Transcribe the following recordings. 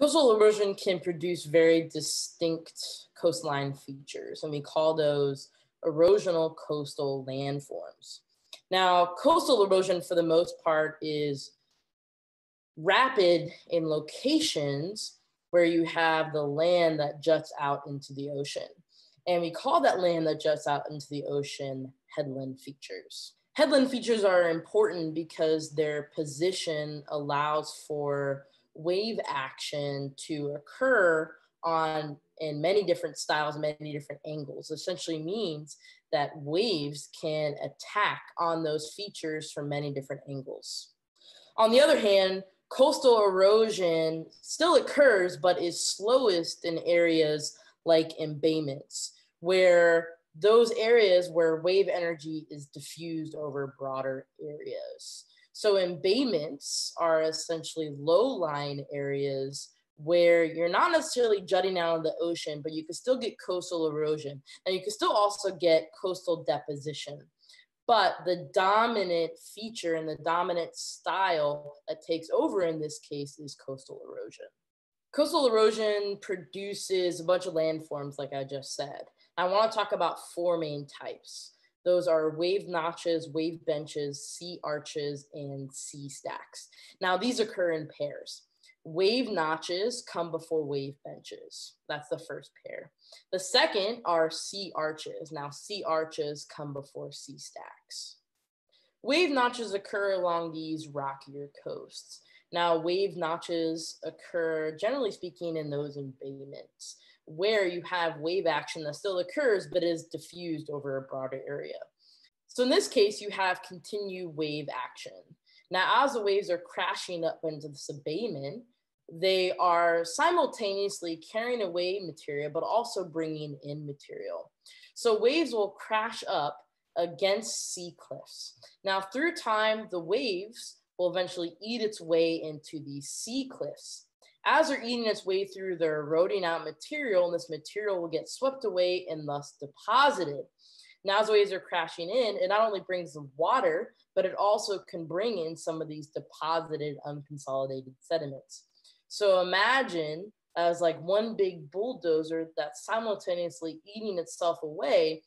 Coastal erosion can produce very distinct coastline features, and we call those erosional coastal landforms. Now, coastal erosion, for the most part, is rapid in locations where you have the land that juts out into the ocean. And we call that land that juts out into the ocean headland features. Headland features are important because their position allows for wave action to occur on in many different styles, many different angles. Essentially means that waves can attack on those features from many different angles. On the other hand, coastal erosion still occurs, but is slowest in areas like embayments, where those areas where wave energy is diffused over broader areas. So embayments are essentially low-lying areas where you're not necessarily jutting out of the ocean, but you can still get coastal erosion. And you can still also get coastal deposition. But the dominant feature and the dominant style that takes over in this case is coastal erosion. Coastal erosion produces a bunch of landforms, like I just said. I want to talk about four main types. Those are wave notches, wave benches, sea arches, and sea stacks. Now, these occur in pairs. Wave notches come before wave benches. That's the first pair. The second are sea arches. Now, sea arches come before sea stacks. Wave notches occur along these rockier coasts. Now, wave notches occur, generally speaking, in those embayments where you have wave action that still occurs, but is diffused over a broader area. So in this case, you have continued wave action. Now, as the waves are crashing up into the embayment, they are simultaneously carrying away material, but also bringing in material. So waves will crash up against sea cliffs. Now, through time, the waves will eventually eat its way into the sea cliffs as they're eating its way through, they're eroding out material, and this material will get swept away and thus deposited. Now, as waves are crashing in, it not only brings the water, but it also can bring in some of these deposited unconsolidated sediments. So imagine as like one big bulldozer that's simultaneously eating itself away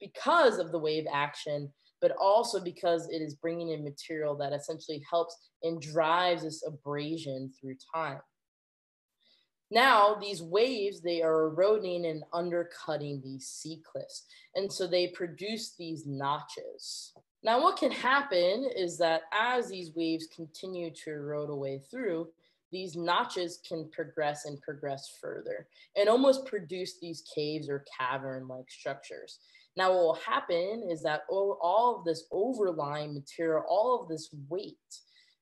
because of the wave action, but also because it is bringing in material that essentially helps and drives this abrasion through time. Now these waves, they are eroding and undercutting these sea cliffs. And so they produce these notches. Now what can happen is that as these waves continue to erode away through, these notches can progress and progress further and almost produce these caves or cavern-like structures. Now what will happen is that all of this overlying material, all of this weight,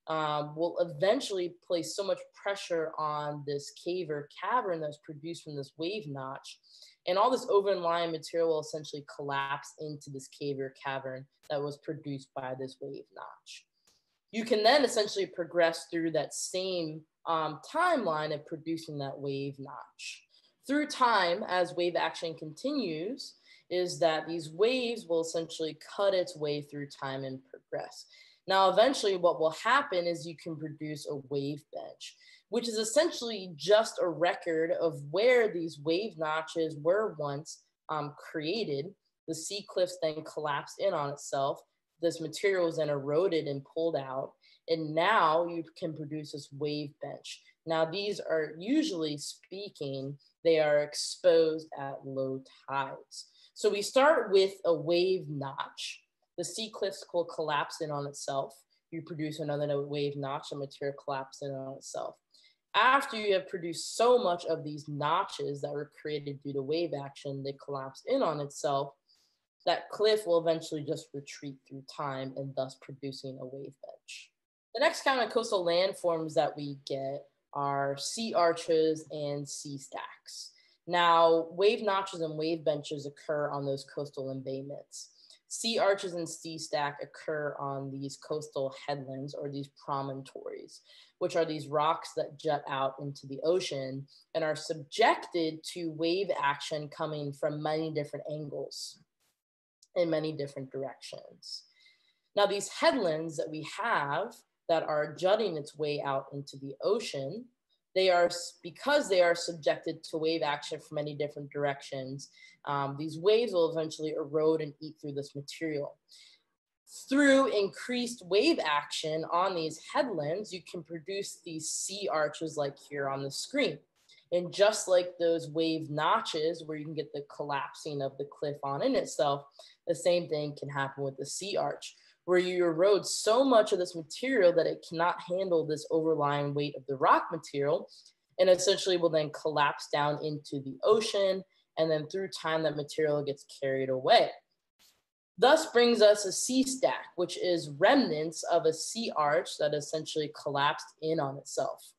um, will eventually place so much pressure on this cave or cavern that's produced from this wave notch. And all this overlying material will essentially collapse into this cave or cavern that was produced by this wave notch. You can then essentially progress through that same um, timeline of producing that wave notch. Through time, as wave action continues, is that these waves will essentially cut its way through time and progress. Now, eventually what will happen is you can produce a wave bench, which is essentially just a record of where these wave notches were once um, created. The sea cliffs then collapsed in on itself. This material is then eroded and pulled out. And now you can produce this wave bench. Now, these are usually speaking, they are exposed at low tides. So we start with a wave notch the sea cliffs will collapse in on itself. You produce another wave notch, and material collapses in on itself. After you have produced so much of these notches that were created due to wave action, they collapse in on itself. That cliff will eventually just retreat through time and thus producing a wave bench. The next kind of coastal landforms that we get are sea arches and sea stacks. Now, wave notches and wave benches occur on those coastal embayments. Sea arches and sea stack occur on these coastal headlands or these promontories, which are these rocks that jut out into the ocean and are subjected to wave action coming from many different angles in many different directions. Now, these headlands that we have that are jutting its way out into the ocean, they are because they are subjected to wave action from many different directions. Um, these waves will eventually erode and eat through this material. Through increased wave action on these headlands, you can produce these sea arches like here on the screen. And just like those wave notches where you can get the collapsing of the cliff on in itself, the same thing can happen with the sea arch, where you erode so much of this material that it cannot handle this overlying weight of the rock material and essentially will then collapse down into the ocean. And then through time, that material gets carried away. Thus brings us a sea stack, which is remnants of a sea arch that essentially collapsed in on itself.